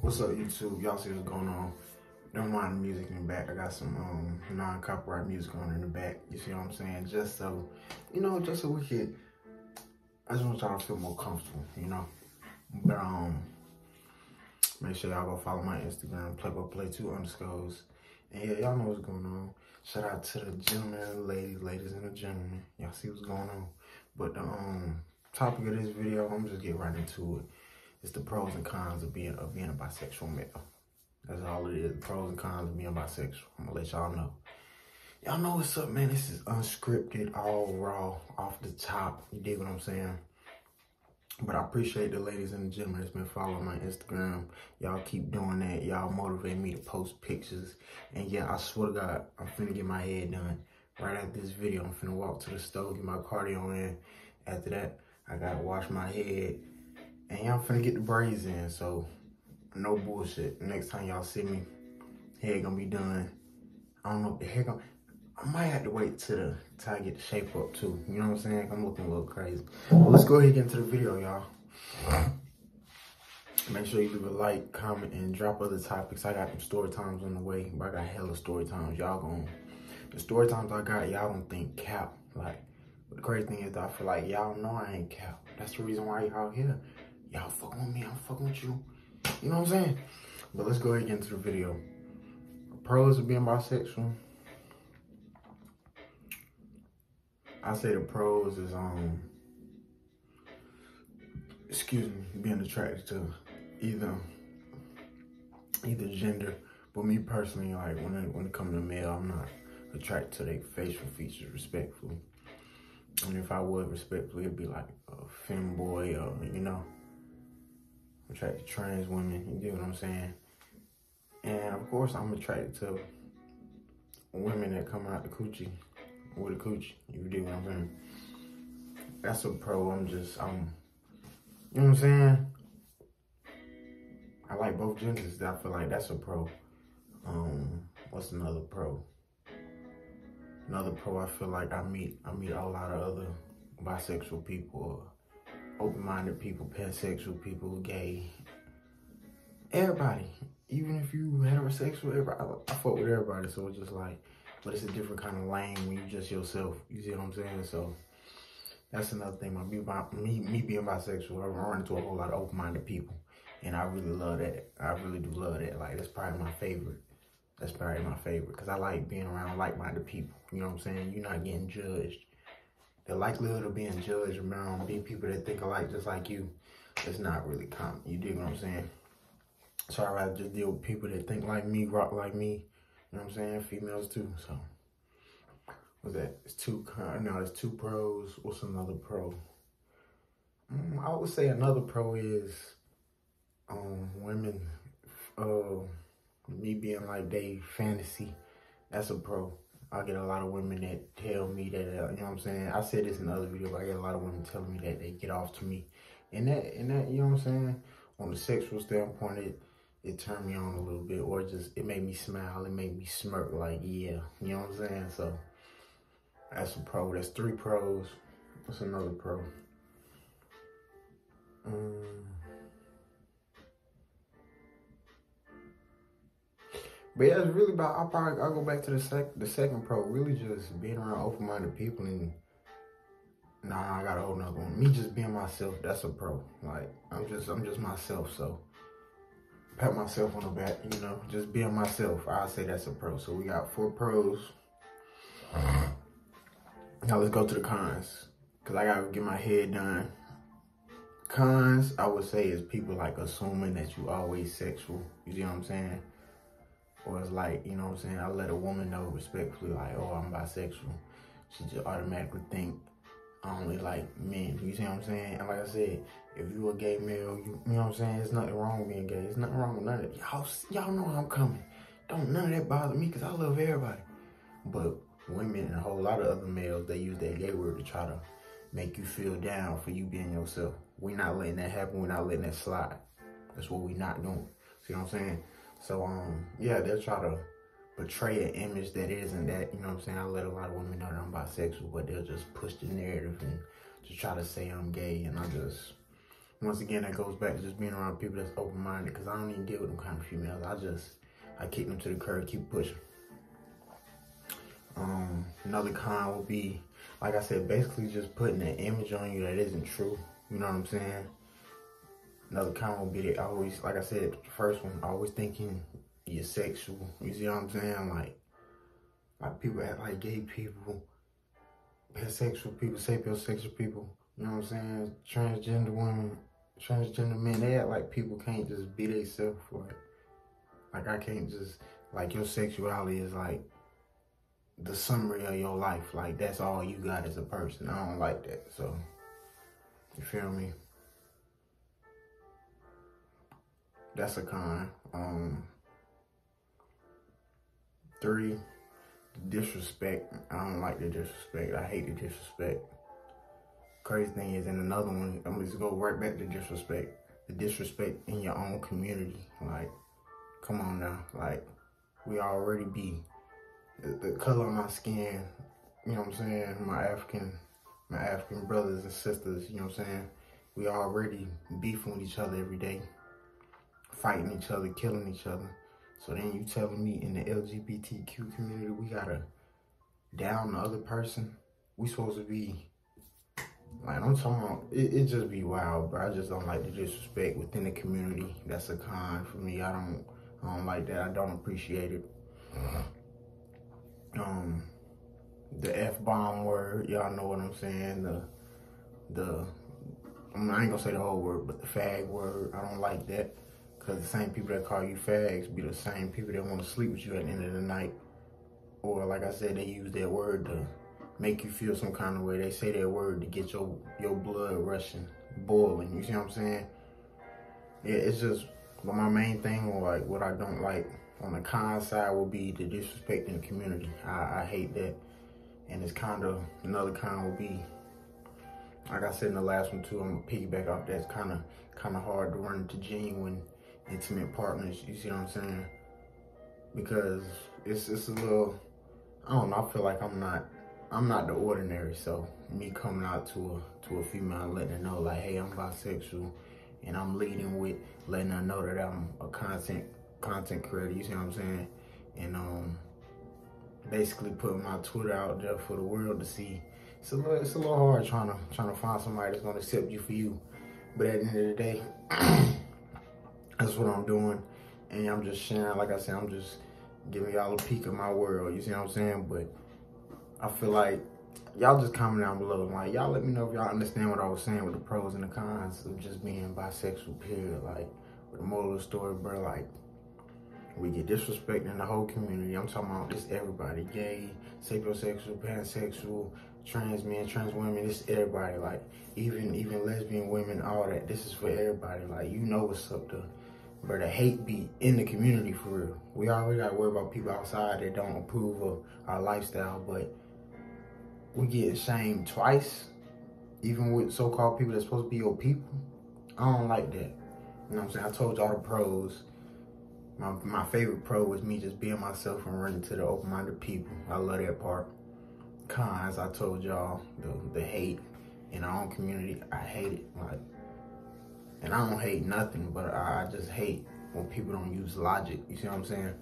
What's up, YouTube? Y'all see what's going on? Don't mind the music in the back. I got some um, non-copyright music on in the back. You see what I'm saying? Just so, you know, just so we could, I just want y'all to feel more comfortable, you know? But, um, make sure y'all go follow my Instagram, playboyplay2 underscores. And yeah, y'all know what's going on. Shout out to the gentlemen, ladies, ladies and the gentlemen. Y'all see what's going on. But the um, topic of this video, I'm just get right into it. It's the pros and cons of being of being a bisexual male. That's all it is. The pros and cons of being bisexual. I'm gonna let y'all know. Y'all know what's up, man. This is unscripted, all raw, off the top. You dig what I'm saying? But I appreciate the ladies and the gentlemen that's been following my Instagram. Y'all keep doing that. Y'all motivate me to post pictures. And yeah, I swear to God, I'm finna get my head done. Right after this video, I'm finna walk to the stove, get my cardio in. After that, I gotta wash my head, and y'all finna get the braids in, so no bullshit. Next time y'all see me, hair gonna be done. I don't know if the hair I might have to wait till, the, till I get the shape up too. You know what I'm saying? I'm looking a little crazy. Well, let's go ahead and get into the video, y'all. Make sure you leave a like, comment, and drop other topics. I got some story times on the way, but I got hella story times. Y'all gonna, the story times I got, y'all don't think cap. Like, the crazy thing is I feel like y'all know I ain't cap. That's the reason why y'all here. Y'all fucking with me, I'm fucking with you. You know what I'm saying? But let's go ahead and get into the video. Pros of being bisexual. I say the pros is um excuse me, being attracted to either either gender. But me personally, like when it when it comes to male, I'm not attracted to their facial features respectfully. And if I would respectfully, it'd be like a femboy or, you know, attracted to trans women. You get what I'm saying? And of course, I'm attracted to women that come out the coochie with a coochie. You get what I'm saying? That's a pro. I'm just, I'm, you know what I'm saying? I like both genders. I feel like that's a pro. Um, what's another pro? Another pro, I feel like I meet, I meet a lot of other bisexual people, open-minded people, pansexual people, gay, everybody. Even if you heterosexual, everybody, I, I fuck with everybody. So it's just like, but it's a different kind of lane when you just yourself. You see what I'm saying? So that's another thing. My me, me, me being bisexual, I run into a whole lot of open-minded people, and I really love that. I really do love that. Like that's probably my favorite. That's probably my favorite because I like being around like-minded people. You know what I'm saying? You're not getting judged. The likelihood of being judged around being people that think alike just like you is not really common. You dig what I'm saying? So I'd rather just deal with people that think like me, rock like me. You know what I'm saying? Females too. So what's that? It's two. No, it's two pros. What's another pro? Mm, I would say another pro is um women. Uh, me being like they fantasy, that's a pro. I get a lot of women that tell me that, uh, you know what I'm saying? I said this in another video, but I get a lot of women telling me that they get off to me. And that, and that, you know what I'm saying? On the sexual standpoint, it, it turned me on a little bit, or just, it made me smile, it made me smirk, like, yeah, you know what I'm saying? So, that's a pro. That's three pros. That's another pro? Um, But yeah, it's really about, I'll probably, I'll go back to the sec, the second pro, really just being around open-minded people and, nah, I got a whole nother one. Me just being myself, that's a pro. Like, I'm just, I'm just myself, so pat myself on the back, you know, just being myself, I'll say that's a pro. So we got four pros. Now let's go to the cons, because I got to get my head done. Cons, I would say, is people like assuming that you always sexual. You see what I'm saying? Or it's like, you know what I'm saying, I let a woman know respectfully, like, oh, I'm bisexual. She just automatically think I only like men. You see what I'm saying? And like I said, if you a gay male, you, you know what I'm saying, there's nothing wrong with being gay. There's nothing wrong with none of it. Y'all, y'all know I'm coming. Don't none of that bother me because I love everybody. But women and a whole lot of other males, they use that gay word to try to make you feel down for you being yourself. We're not letting that happen. We're not letting that slide. That's what we're not doing. See what I'm saying? So, um, yeah, they'll try to portray an image that isn't that, you know what I'm saying? I let a lot of women know that I'm bisexual, but they'll just push the narrative and just try to say I'm gay. And I just, once again, that goes back to just being around people that's open-minded because I don't even deal with them kind of females. I just, I kick them to the curb, keep pushing. Um, another con would be, like I said, basically just putting an image on you that isn't true. You know what I'm saying? Another con will be that always, like I said, the first one, always thinking you're sexual. You see what I'm saying? Like, like people act like gay people, pansexual people, sapiosexual people. You know what I'm saying? Transgender women, transgender men, they act like people can't just be themselves. Like, like I can't just, like your sexuality is like the summary of your life. Like that's all you got as a person. I don't like that. So, you feel me? That's a con. Um, three, disrespect. I don't like the disrespect. I hate the disrespect. Crazy thing is, in another one, I'm just go right back to disrespect. The disrespect in your own community. Like, come on now. Like, we already be the, the color of my skin. You know what I'm saying? My African, my African brothers and sisters. You know what I'm saying? We already beefing with each other every day, fighting each other, killing each other. So then you telling me in the LGBTQ community we gotta down the other person? We supposed to be like I'm talking about, it, it just be wild, bro. I just don't like the disrespect within the community. That's a con for me. I don't, I don't like that. I don't appreciate it. Um, the f bomb word, y'all know what I'm saying. The, the, I, mean, I ain't gonna say the whole word, but the fag word, I don't like that. Cause the same people that call you fags be the same people that want to sleep with you at the end of the night. Or like I said, they use that word to make you feel some kind of way. They say that word to get your your blood rushing, boiling. You see what I'm saying? Yeah, it's just but my main thing, or like what I don't like on the con side, will be the disrespect in the community. I, I hate that, and it's kind of another con will be. Like I said in the last one too, I'm gonna piggyback off that. It's kind of kind of hard to run into genuine, intimate partners. You see what I'm saying? Because it's it's a little. I don't know. I feel like I'm not I'm not the ordinary, so me coming out to a to a female, letting her know like, hey, I'm bisexual, and I'm leading with letting her know that I'm a content content creator. You see what I'm saying? And um, basically putting my Twitter out there for the world to see. It's a little, it's a little hard trying to trying to find somebody that's gonna accept you for you. But at the end of the day, that's what I'm doing, and I'm just sharing. Like I said, I'm just giving y'all a peek of my world. You see what I'm saying? But I feel like y'all just comment down below. Like, y'all let me know if y'all understand what I was saying with the pros and the cons of just being bisexual, period. Like, with the moral of the story, bro, like, we get disrespected in the whole community. I'm talking about this everybody. Gay, sapiosexual, pansexual, trans men, trans women, this everybody. Like, even even lesbian women, all that. This is for everybody. Like, you know what's up to but the hate be in the community for real. We already got to worry about people outside that don't approve of our lifestyle, but we get shamed twice, even with so-called people that's supposed to be your people. I don't like that. You know what I'm saying? I told y'all the pros. My, my favorite pro was me just being myself and running to the open-minded people. I love that part. Cons, I told y'all, the, the hate in our own community, I hate it. Like, and I don't hate nothing, but I just hate when people don't use logic. You see what I'm saying?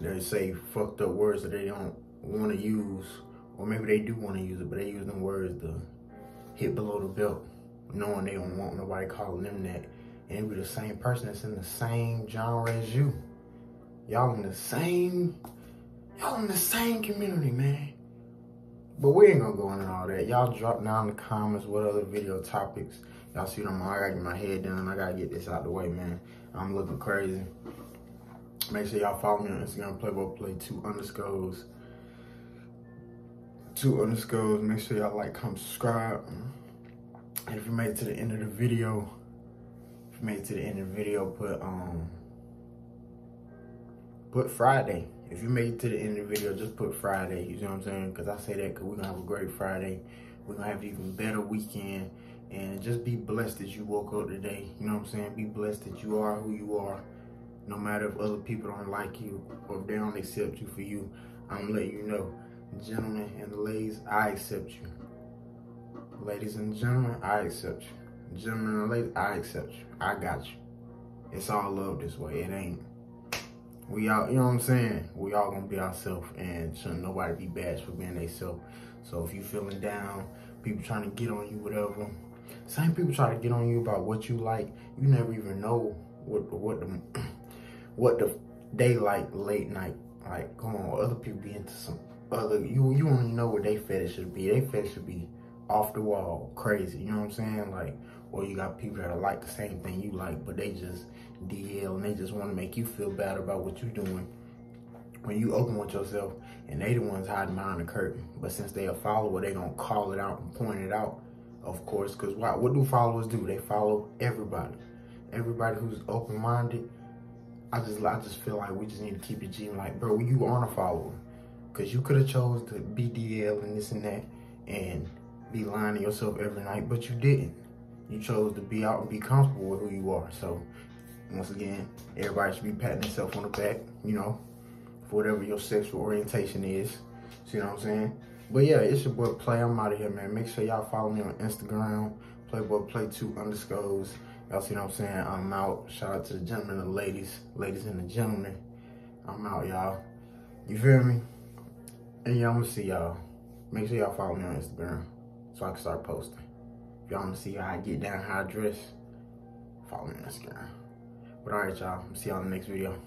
They say fucked up words that they don't want to use or maybe they do want to use it, but they use them words to hit below the belt, knowing they don't want nobody calling them that. And it be the same person that's in the same genre as you. Y'all in the same, y'all in the same community, man. But we ain't gonna go into all that. Y'all drop down in the comments what other video topics. Y'all see them. Get my head done. I gotta get this out the way, man. I'm looking crazy. Make sure y'all follow me on Instagram, Playboy Play two underscores two underscores. Make sure y'all like, comment, subscribe. And if you made it to the end of the video, if you made it to the end of the video, put um put Friday. If you made it to the end of the video, just put Friday. You know what I'm saying? Because I say that because we're going to have a great Friday. We're going to have an even better weekend. And just be blessed that you woke up today. You know what I'm saying? Be blessed that you are who you are. No matter if other people don't like you or if they don't accept you for you, I'm letting you know gentlemen and ladies, I accept you. Ladies and gentlemen, I accept you. Gentlemen and ladies, I accept you. I got you. It's all love this way. It ain't. We all, you know what I'm saying? We all gonna be ourselves and shouldn't nobody be bashed for being themselves. So if you feeling down, people trying to get on you, whatever. Same people try to get on you about what you like. You never even know what what the what the they like late night. Like, come on, other people be into some other you you even know what they fetish should be. They fetish should be off the wall, crazy. You know what I'm saying? Like, or you got people that are like the same thing you like, but they just DL and they just want to make you feel bad about what you're doing. When you open with yourself and they the ones hiding behind the curtain. But since they a follower, they gonna call it out and point it out, of course. Cause why? What do followers do? They follow everybody. Everybody who's open minded. I just I just feel like we just need to keep it G. Like, bro, you aren't a follower. Cause you could have chose to be DL and this and that and be lying to yourself every night, but you didn't. You chose to be out and be comfortable with who you are. So once again, everybody should be patting themselves on the back, you know, for whatever your sexual orientation is. See what I'm saying? But yeah, it's your boy Play. I'm out of here, man. Make sure y'all follow me on Instagram, Playboy Play Two underscores. Y'all see what I'm saying? I'm out. Shout out to the gentlemen and the ladies, ladies and the gentlemen. I'm out, y'all. You feel me? And yeah, I'm gonna see y'all. Make sure y'all follow me on Instagram so I can start posting. If y'all wanna see how I get down, how I dress, follow me on Instagram. But all right, y'all. See y'all in the next video.